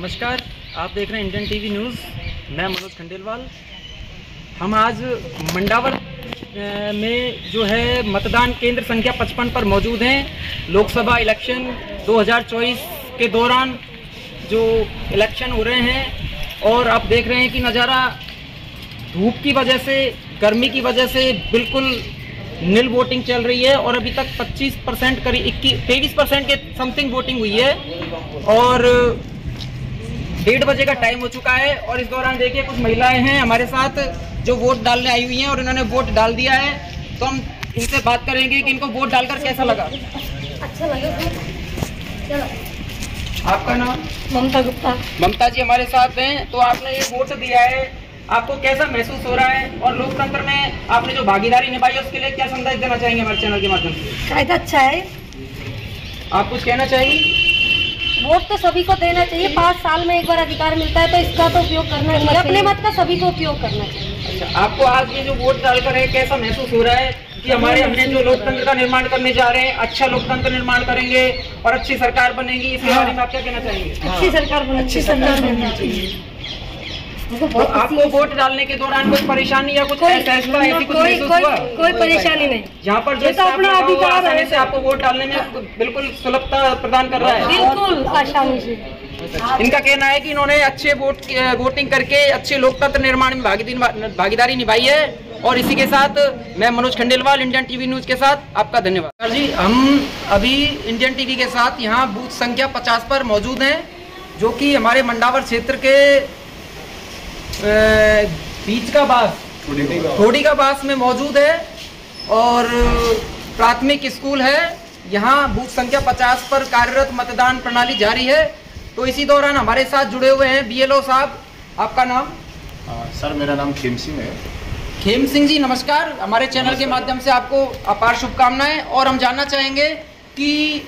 नमस्कार, आप देख रहे हैं इंडियन टीवी न्यूज़। मैं मनोज खंडेलवाल। हम आज मंडावर में जो है मतदान केंद्र संख्या 55 पर मौजूद हैं। लोकसभा इलेक्शन 2024 के दौरान जो इलेक्शन हो रहे हैं और आप देख रहे हैं कि नज़ारा धूप की वजह से, गर्मी की वजह से बिल्कुल नील वोटिंग चल रही है और अभी तक 25 परसेंट करीब इक्कीस तेईस परसेंट के समथिंग वोटिंग हुई है। और डेढ़ बजे का टाइम हो चुका है और इस दौरान देखिए कुछ महिलाएँ हैं हमारे साथ जो वोट डालने आई हुई हैं और इन्होंने वोट डाल दिया है। तो हम इनसे बात करेंगे कि इनको वोट डालकर कैसा लगा? अच्छा लगा। आपका नाम? ममता गुप्ता। ममता जी हमारे साथ हैं तो आपने ये वोट दिया है। आपको कैसा महसूस हो रहा है? और लोकतंत्र में आपने जो भागीदारी निभाई है उसके लिए क्या संदेश देना चाहेंगे हमारे चैनल के माध्यम से? शायद अच्छा है। आप कुछ कहना चाहेंगे? वोट तो सभी को देना चाहिए। पाँच साल में एक बार अधिकार मिलता है तो इसका तो उपयोग करना चाहिए। अपने मत का सभी को उपयोग करना चाहिए। अच्छा आपको आज ये जो वोट डालकर है कैसा महसूस हो रहा है कि हमारे हमने जो लोकतंत्र का निर्माण करने जा रहे हैं अच्छा लोकतंत्र निर्माण करेंगे और अच्छी सरकार बनेगी इसके बारे में आप क्या कहना चाहेंगे? अच्छी सरकार अच्छी सरकार बननी चाहिए तो आपको वोट डालने के दौरान कोई परेशानी या कुछ फैसला ऐसी कुछ कोई कोई कोई परेशानी नहीं। यहाँ पर जो तो अपना अधिकार है। से आपको वोट डालने में बिल्कुल सुलभता प्रदान कर रहा है। बिल्कुल आसानी से। इनका कहना है कि इन्होंने अच्छे वोट वोटिंग करके अच्छे लोकतंत्र निर्माण में भागीदारी निभाई है। और इसी के साथ मैं Manoj Khandelwal Indian TV news के साथ आपका धन्यवाद। सर जी हम अभी इंडियन टीवी के साथ यहाँ बूथ संख्या 50 पर मौजूद हैं जो कि हमारे मंडावर क्षेत्र के बीच का बास। थोड़ी का बास। में मौजूद है और प्राथमिक स्कूल है। यहाँ बूथ संख्या 50 पर कार्यरत मतदान प्रणाली जारी है। तो इसी दौरान हमारे साथ जुड़े हुए हैं बीएलओ साहब। आपका नाम? हाँ, सर मेरा नाम खेम सिंह है। खेम सिंह जी नमस्कार। हमारे चैनल के माध्यम से आपको अपार शुभकामनाएँ। और हम जानना चाहेंगे कि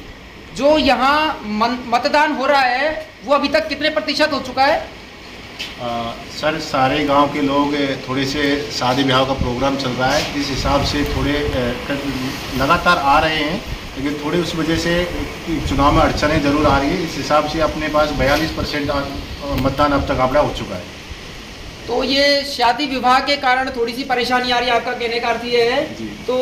जो यहाँ मतदान हो रहा है वो अभी तक कितने प्रतिशत हो चुका है? आ, सर सारे गाँव के लोग थोड़े से शादी ब्याह का प्रोग्राम चल रहा है। इस हिसाब से थोड़े लगातार आ रहे हैं लेकिन थोड़े उस वजह से चुनाव में अड़चने ज़रूर आ रही है। इस हिसाब से अपने पास बयालीस परसेंट मतदान अब तक आंकड़ा हो चुका है। तो ये शादी विवाह के कारण थोड़ी सी परेशानी आ रही है आपका कहने का अर्थ ये है। तो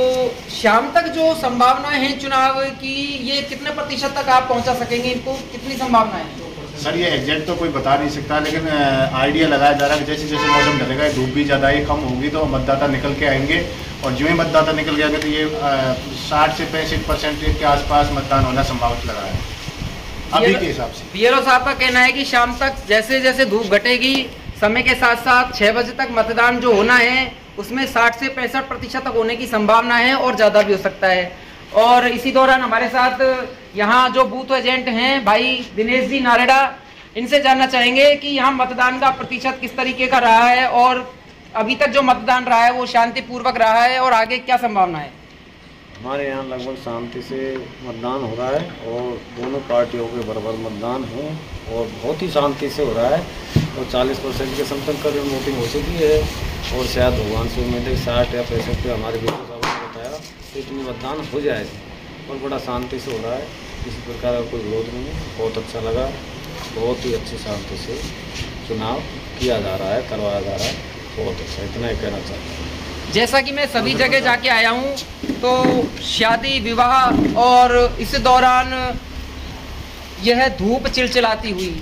शाम तक जो संभावनाएँ हैं चुनाव की ये कितने प्रतिशत तक आप पहुँचा सकेंगे इनको? कितनी संभावनाएँ हैं? सर ये एग्जैक्ट तो कोई बता नहीं सकता लेकिन आइडिया लगाया जा रहा है कि जैसे जैसे मौसम ढलेगा धूप भी ज़्यादा ही कम होगी तो मतदाता निकल के आएँगे। और जो ही मतदाता निकल के आएँगे तो ये साठ से पैंसठ परसेंट के आसपास मतदान होना संभावित लगा है। अभी के हिसाब से। बीएलओ साहब का कहना है कि शाम तक जैसे जैसे धूप घटेगी समय के साथ साथ छह बजे तक मतदान जो होना है उसमें साठ से पैंसठ प्रतिशत तक होने की संभावना है और ज़्यादा भी हो सकता है। और इसी दौरान हमारे साथ यहाँ जो बूथ एजेंट हैं, भाई दिनेश जी नारेडा, इनसे जानना चाहेंगे कि यहाँ मतदान का प्रतिशत किस तरीके का रहा है और अभी तक जो मतदान रहा है वो शांतिपूर्वक रहा है और आगे क्या संभावना है? हमारे यहाँ लगभग शांति से मतदान हो रहा है और दोनों पार्टियों के बराबर मतदान है और बहुत ही शांति से हो रहा है। और 40 परसेंट के समतल करीब वोटिंग हो चुकी है और शायद भगवान से उम्मीद है साठ या पैंसठ पे हमारे बीच तो इतनी मतदान हो जाएगा और बड़ा शांति से हो रहा है। किसी प्रकार का कोई विरोध नहीं है। बहुत अच्छा लगा। बहुत ही अच्छी शांति से चुनाव किया जा रहा है करवाया जा रहा है। बहुत अच्छा इतना ही कहना चाहता हूँ। जैसा कि मैं सभी जगह जाके आया हूँ तो शादी विवाह और इस दौरान यह धूप चिलचिलाती हुई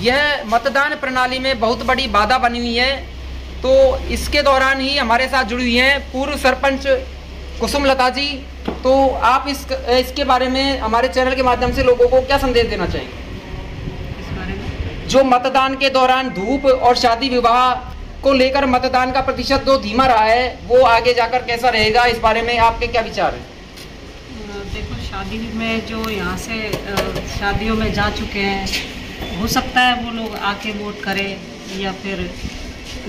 यह मतदान प्रणाली में बहुत बड़ी बाधा बनी हुई है। तो इसके दौरान ही हमारे साथ जुड़ी हुई हैं पूर्व सरपंच कुसुम लता जी तो आप इस इसके बारे में हमारे चैनल के माध्यम से लोगों को क्या संदेश देना चाहेंगे? जो मतदान के दौरान धूप और शादी विवाह को लेकर मतदान का प्रतिशत जो धीमा रहा है वो आगे जाकर कैसा रहेगा? इस बारे में आपके क्या विचार है? देखो शादी में जो यहाँ से शादियों में जा चुके हैं हो सकता है वो लोग आके वोट करें या फिर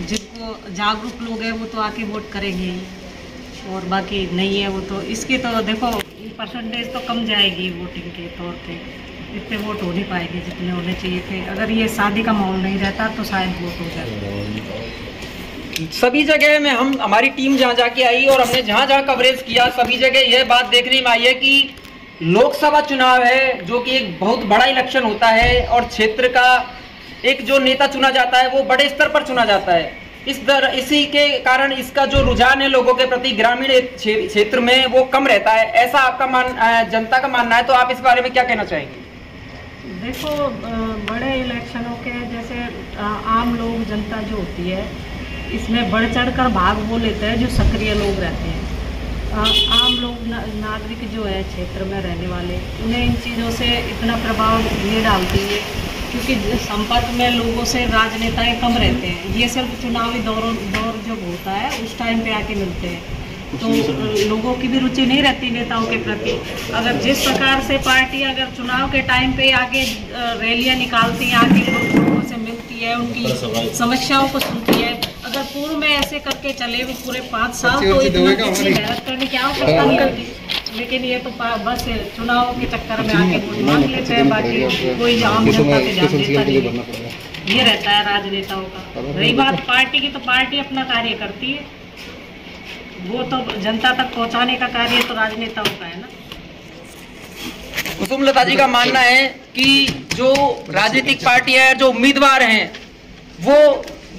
जिनको जागरूक लोग हैं वो तो आके वोट करेंगे। और बाकी नहीं है वो तो। इसकी तो देखो परसेंटेज तो कम जाएगी वोटिंग के तौर पे। इतने वोट हो नहीं पाएँगे जितने होने चाहिए थे। अगर ये शादी का माहौल नहीं रहता तो शायद वोट हो जाता। सभी जगह में हम, हमारी टीम जहाँ जाके आई और हमने जहाँ जहाँ कवरेज किया, सभी जगह यह बात देखने में आई है कि लोकसभा चुनाव है, जो कि एक बहुत बड़ा इलेक्शन होता है और क्षेत्र का एक जो नेता चुना जाता है, वो बड़े स्तर पर चुना जाता है। इस दर, इसी के कारण इसका जो रुझान है लोगों के प्रति, ग्रामीण क्षेत्र में वो कम रहता है। ऐसा आपका मान जनता का मानना है तो आप इस बारे में क्या कहना चाहेंगे? देखो बड़े इलेक्शनों के जैसे आम लोग, जनता जो होती है, इसमें बढ़ चढ़ कर भाग वो लेते हैं जो सक्रिय लोग रहते हैं। आम लोग नागरिक जो है, क्षेत्र में रहने वाले, उन्हें इन चीज़ों से इतना प्रभाव नहीं डालती है। क्योंकि संपर्क में लोगों से राजनेताएँ कम रहते हैं। ये सिर्फ़ चुनावी दौरों दौर जब होता है उस टाइम पे आके मिलते हैं। तो लोगों की भी रुचि नहीं रहती नेताओं के प्रति। अगर जिस प्रकार से पार्टी अगर चुनाव के टाइम पे आगे रैलियाँ निकालती है आगे लोगों से मिलती है उनकी समस्याओं को सुनती है। अगर पूर्व में ऐसे करके चले वो पूरे पाँच साल तो इतना मेहनत करने की आवश्यकता नहीं होती लेकिन ये तो बस चुनाव के चक्कर में आके वोट मांग लेते हैं बाकी कोई आम जनता पे ध्यान देता नहीं। है। ये रहता है राजनेताओं का। रही बात पार्टी की तो पार्टी अपना कार्य करती है। वो तो जनता तक पहुँचाने का कार्य तो राजनेताओं का है ना। कुसुम लता जी का मानना है कि जो राजनीतिक पार्टी है जो उम्मीदवार हैं वो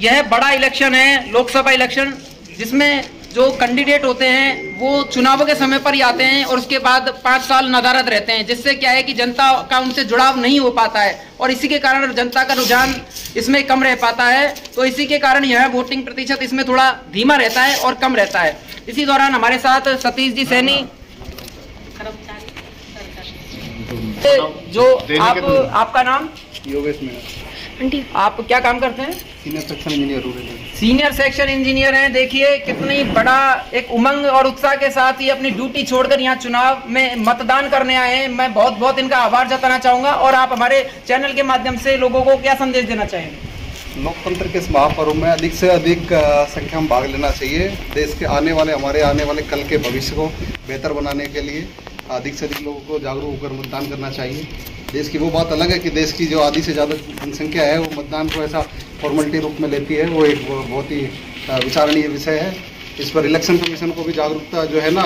यह बड़ा इलेक्शन है लोकसभा इलेक्शन जिसमें जो कैंडिडेट होते हैं वो चुनावों के समय पर ही आते हैं और उसके बाद पाँच साल नदारद रहते हैं जिससे क्या है कि जनता का उनसे जुड़ाव नहीं हो पाता है और इसी के कारण जनता का रुझान इसमें कम रह पाता है। तो इसी के कारण यह वोटिंग प्रतिशत इसमें थोड़ा धीमा रहता है और कम रहता है। इसी दौरान हमारे साथ सतीश जी सैनी जो आप आपका नाम? योगेश मेहरा। आप क्या काम करते हैं? Engineer rural senior section engineer हैं, देखिए कितनी बड़ा एक उमंग और उत्साह के साथ ये अपनी ड्यूटी छोड़कर यहाँ चुनाव में मतदान करने आए हैं। मैं बहुत बहुत इनका आभार जताना चाहूँगा और आप हमारे चैनल के माध्यम से लोगों को क्या संदेश देना चाहेंगे? लोकतंत्र के इस महापर्व में अधिक से अधिक संख्या में भाग लेना चाहिए। देश के आने वाले, हमारे आने वाले कल के भविष्य को बेहतर बनाने के लिए अधिक से अधिक लोगों को जागरूक होकर मतदान करना चाहिए। देश की वो बात अलग है कि देश की जो आधी से ज़्यादा जनसंख्या है, वो मतदान को ऐसा फॉर्मेलिटी रूप में लेती है वो एक बहुत ही विचारणीय विषय है। इस पर इलेक्शन कमीशन को भी जागरूकता जो है ना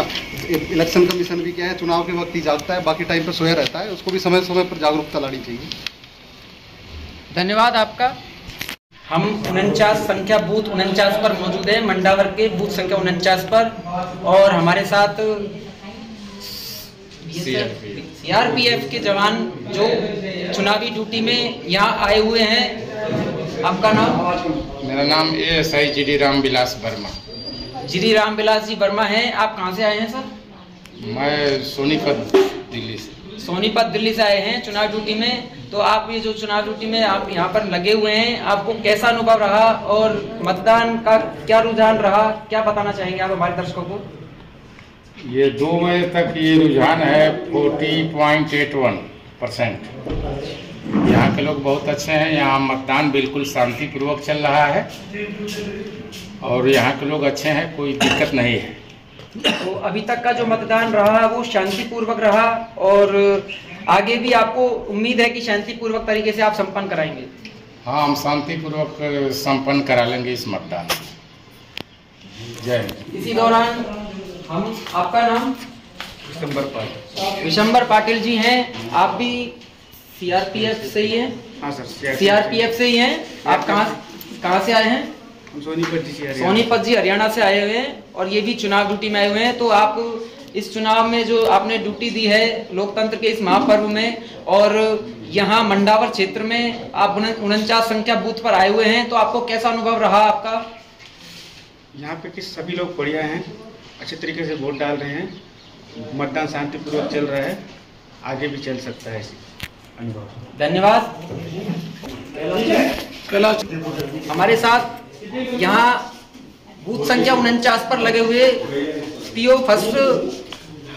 इलेक्शन कमीशन भी क्या है चुनाव के वक्त ही जागता है बाकी टाइम पर सोया रहता है उसको भी समय समय पर जागरूकता लानी चाहिए। धन्यवाद आपका। हम उनचास संख्या बूथ उनचास पर मौजूद है मंडावर के बूथ संख्या उनचास पर और हमारे साथ सीआरपीएफ के जवान जो चुनावी ड्यूटी में यहाँ आए हुए हैं आपका नाम? मेरा नाम A S I G D Ram Vilas Verma. Shri Ram Vilas ji Verma हैं। आप कहाँ से आए हैं सर? मैं सोनीपत दिल्ली से। सोनीपत दिल्ली से आए हैं चुनाव ड्यूटी में। तो आप ये जो चुनाव ड्यूटी में आप यहाँ पर लगे हुए हैं आपको कैसा अनुभव रहा और मतदान का क्या रुझान रहा? क्या बताना चाहेंगे आप हमारे दर्शकों को? ये दो बजे तक ये रुझान है forty point eight one percent. यहाँ के लोग बहुत अच्छे हैं। यहाँ मतदान बिल्कुल शांतिपूर्वक चल रहा है और यहाँ के लोग अच्छे हैं कोई दिक्कत नहीं है। तो अभी तक का जो मतदान रहा वो शांतिपूर्वक रहा और आगे भी आपको उम्मीद है कि शांतिपूर्वक तरीके से आप संपन्न कराएँगे? हाँ हम शांतिपूर्वक संपन्न करा लेंगे इस मतदान जय हिंद। इसी दौरान हम आपका नाम? विशंबर पाटिल। विशंबर पाटिल जी हैं। आप भी सीआरपीएफ से ही? हैं हाँ। सर सीआरपीएफ से ही? है आप कहाँ कहाँ से आए हैं? सोनीपत जी से सोनीपत जी हरियाणा से आए हुए हैं और ये भी चुनाव ड्यूटी में आए हुए हैं। तो आप इस चुनाव में जो आपने ड्यूटी दी है लोकतंत्र के इस महापर्व में और यहाँ मंडावर क्षेत्र में आप उनचास संख्या बूथ पर आए हुए हैं तो आपको कैसा अनुभव रहा आपका? यहाँ पे कि सभी लोग बढ़िया हैं अच्छे तरीके से वोट डाल रहे हैं मतदान शांतिपूर्वक चल रहा है आगे भी चल सकता है। धन्यवाद। हमारे साथ यहाँ बूथ संख्या उनचास पर लगे हुए पीओ फ़र्स्ट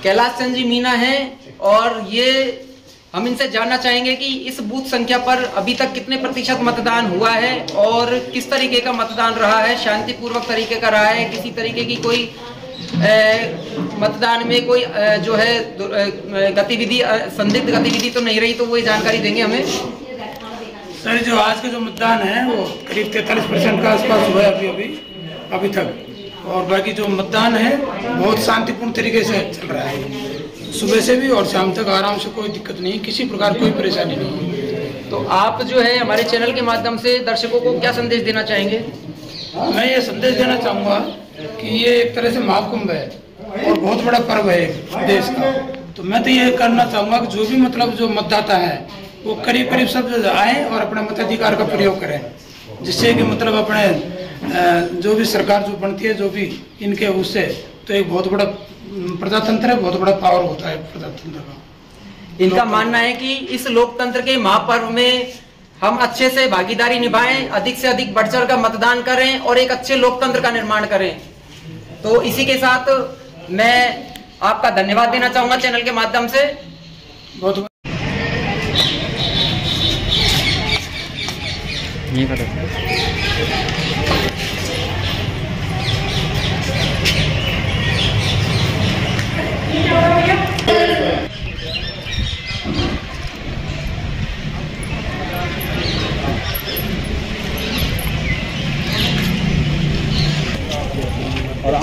कैलाश चंद जी मीना हैं और ये हम इनसे जानना चाहेंगे कि इस बूथ संख्या पर अभी तक कितने प्रतिशत मतदान हुआ है और किस तरीके का मतदान रहा है, शांतिपूर्वक तरीके का रहा है, किसी तरीके की कोई मतदान में कोई जो है गतिविधि संदिग्ध गतिविधि तो नहीं रही तो वो जानकारी देंगे हमें। सर जो आज का जो मतदान है वो करीब तैतालीस परसेंट का आसपास हुआ है अभी अभी अभी तक। और बाकी जो मतदान है बहुत शांतिपूर्ण तरीके से चल रहा है। सुबह से भी और शाम तक आराम से कोई दिक्कत नहीं किसी प्रकार कोई परेशानी नहीं। है तो आप जो है हमारे चैनल के माध्यम से दर्शकों को क्या संदेश देना चाहेंगे? मैं ये संदेश देना चाहूँगा कि ये एक तरह से महाकुंभ है और बहुत बड़ा पर्व है देश का। तो मैं तो ये करना चाहूँगा कि जो भी मतलब जो मतदाता है, वो करीब करीब सब आए और अपने मताधिकार का प्रयोग करें, जिससे कि मतलब अपने जो भी सरकार जो बनती है, जो भी इनके उससे तो एक बहुत बड़ा प्रजातंत्र है, बहुत बड़ा पावर होता है प्रजातंत्र का। इनका मानना है कि इस लोकतंत्र के महापर्व में हम अच्छे से भागीदारी निभाएँ, अधिक से अधिक बढ़ चढ़ कर मतदान करें और एक अच्छे लोकतंत्र का निर्माण करें। तो इसी के साथ मैं आपका धन्यवाद देना चाहूँगा चैनल के माध्यम से। बहुत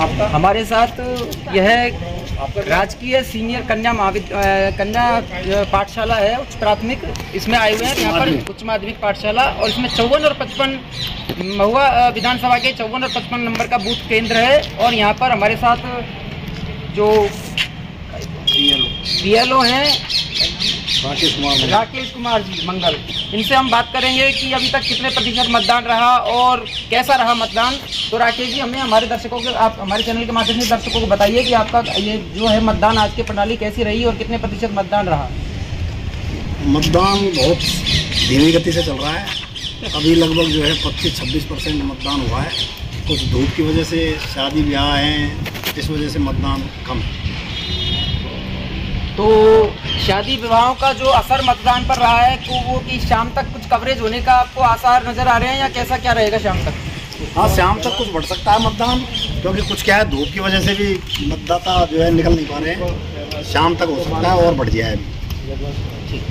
आपका हमारे साथ यह राजकीय सीनियर कन्या महाविद्यालय कन्या पाठशाला है उच्च प्राथमिक। इसमें आए हुए हैं यहाँ पर उच्च माध्यमिक पाठशाला और इसमें चौवन और पचपन महुआ विधानसभा के चौवन और पचपन नंबर का बूथ केंद्र है और यहाँ पर हमारे साथ जो बी हैं। राकेश कुमार राकेश कुमार जी मंगल। इनसे हम बात करेंगे कि अभी तक कितने प्रतिशत मतदान रहा और कैसा रहा मतदान? तो राकेश जी हमें हमारे दर्शकों के आप हमारे चैनल के माध्यम से दर्शकों को बताइए कि आपका ये जो है मतदान आज की प्रणाली कैसी रही और कितने प्रतिशत मतदान रहा? मतदान बहुत धीमी गति से चल रहा है। अभी लगभग जो है 25-26 परसेंट मतदान हुआ है। कुछ धूप की वजह से शादी ब्याह हैं इस वजह से मतदान कम। है तो शादी विवाहों का जो असर मतदान पर रहा है तो वो कि शाम तक कुछ कवरेज होने का आपको आसार नज़र आ रहे हैं या कैसा क्या रहेगा शाम तक? हाँ शाम तक कुछ बढ़ सकता है मतदान क्योंकि कुछ क्या है धूप की वजह से भी मतदाता जो है निकल नहीं पा रहे हैं। शाम तक हो सकता है और बढ़ जाए अभी